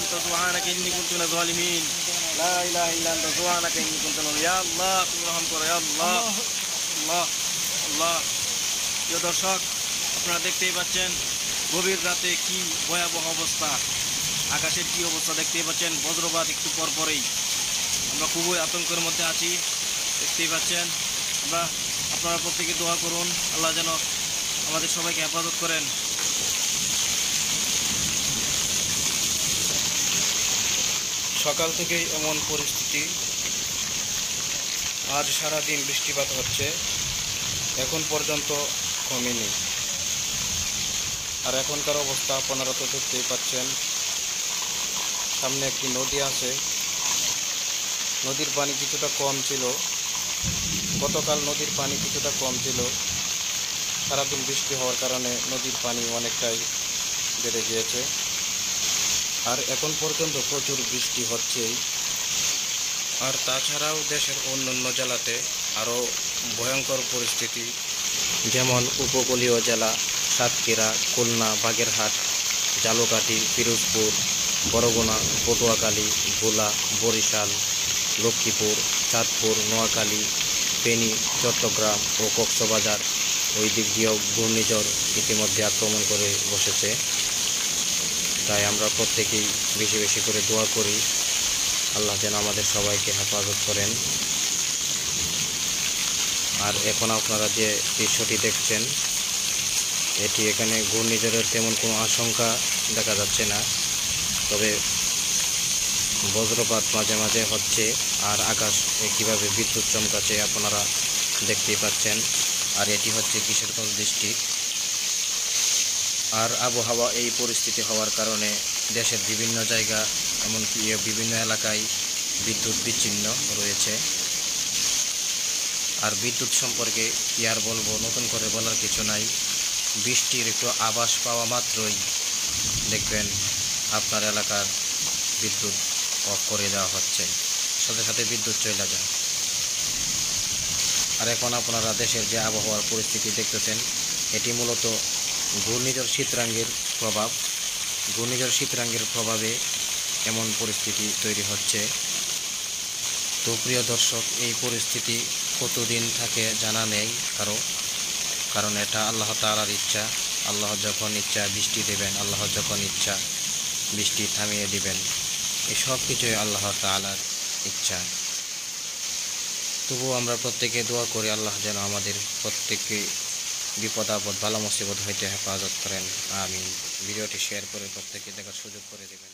আনতা সুবহানাকা ইন্নী কুনতু মিনাজ জালিমিন লা ইলাহা ইল্লা আনতা সুবহানাকা ইন্নী কুনতু মিনাজ ইয়া আল্লাহ তুমি রহম করো ইয়া আল্লাহ আল্লাহ আল্লাহ। প্রিয় দর্শক, আপনারা দেখতেই পাচ্ছেন গভীর রাতে কি ভয়াবহ অবস্থা। আকাশের কি অবস্থা দেখতেই পাচ্ছেন, বজ্রপাত একটু পর পরেই। আমরা খুবই আতঙ্কের মধ্যে আছি, দেখতেই পাচ্ছেন। আমরা, আপনারা প্রত্যেকে দোয়া করুন, আল্লাহ যেন আমাদের সবাইকে হেফাজত করেন। সকাল থেকেই এমন পরিস্থিতি। আজ সারা দিন বৃষ্টিপাত হচ্ছে। এখন পর্যন্ত কমেনি। আর এখনকার অবস্থা আপনারা তো দেখতেই পাচ্ছেন। সামনে একটি নদী আছে। নদীর পানি কিছুটা কম ছিল। গতকাল নদীর পানি কিছুটা কম ছিল। সারাদিন বৃষ্টি হওয়ার কারণে নদীর পানি অনেকটাই বেড়ে গিয়েছে। আর এখন পর্যন্ত প্রচুর বৃষ্টি হচ্ছেই। আর তাছাড়াও দেশের অন্যান্য জেলাতে আরও ভয়ঙ্কর পরিস্থিতি, যেমন উপকূলীয় জেলা সাতক্ষীরা, খুলনা, বাগেরহাট জালুকাঠি ফিরোজপুর বরগুনা, পটুয়াখালী, ভোলা, বরিশাল, লক্ষ্মীপুর, চাঁদপুর, নোয়াখালী, ফেনী, চট্টগ্রাম ও কক্সবাজার। ওই দিক দিয়েও ঘূর্ণিঝড় ইতিমধ্যে আক্রমণ করে বসেছে। তাই আমরা প্রত্যেকেই বেশি বেশি করে দোয়া করি। আল্লাহ যেন আমাদের সবাইকে হেফাজত করেন। আর এখন আপনারা যে দৃশ্যটি দেখছেন, এটি এখানে ঘূর্ণিঝড়ের তেমন কোনো আশঙ্কা দেখা যাচ্ছে না। তবে বজ্রপাত মাঝে মাঝে হচ্ছে আর আকাশ কীভাবে বিদ্যুৎ চমকাচ্ছে আপনারা দেখতেই পাচ্ছেন। আর এটি হচ্ছে কিশোরগঞ্জ ডিস্ট্রিক্ট। আর আবহাওয়া এই পরিস্থিতি হওয়ার কারণে দেশের বিভিন্ন জায়গা, এমনকি বিভিন্ন এলাকায় বিদ্যুৎ বিচ্ছিন্ন রয়েছে। আর বিদ্যুৎ সম্পর্কে কি আর বলব, নতুন করে বলার কিছু নাই। বৃষ্টির একটু আভাস পাওয়া মাত্রই দেখবেন আপনার এলাকার বিদ্যুৎ অফ করে দেওয়া হচ্ছে। সাথে সাথে বিদ্যুৎ চলে যায়। আর এখন আপনারা দেশের যে আবহাওয়ার পরিস্থিতি দেখতেছেন, এটি মূলত ঘূর্ণিঝড় শীতরাঙ্গের প্রভাব। ঘূর্ণিঝড় শীতরাঙ্গের প্রভাবে এমন পরিস্থিতি তৈরি হচ্ছে। তো প্রিয় দর্শক, এই পরিস্থিতি কতদিন থাকে জানা নেই কারও, কারণ এটা আল্লাহ তালার ইচ্ছা। আল্লাহ যখন ইচ্ছা বৃষ্টি দেবেন, আল্লাহ যখন ইচ্ছা বৃষ্টি থামিয়ে দিবেন। এই সব কিছুই আল্লাহ তালার ইচ্ছা। তবুও আমরা প্রত্যেকে দোয়া করি, আল্লাহ যেন আমাদের প্রত্যেককে বিপদ আপদ ভালো মুসিবত হইতে হেফাজত করেন। আমি ভিডিওটি শেয়ার করে প্রত্যেকে দেখার সুযোগ করে দেবেন।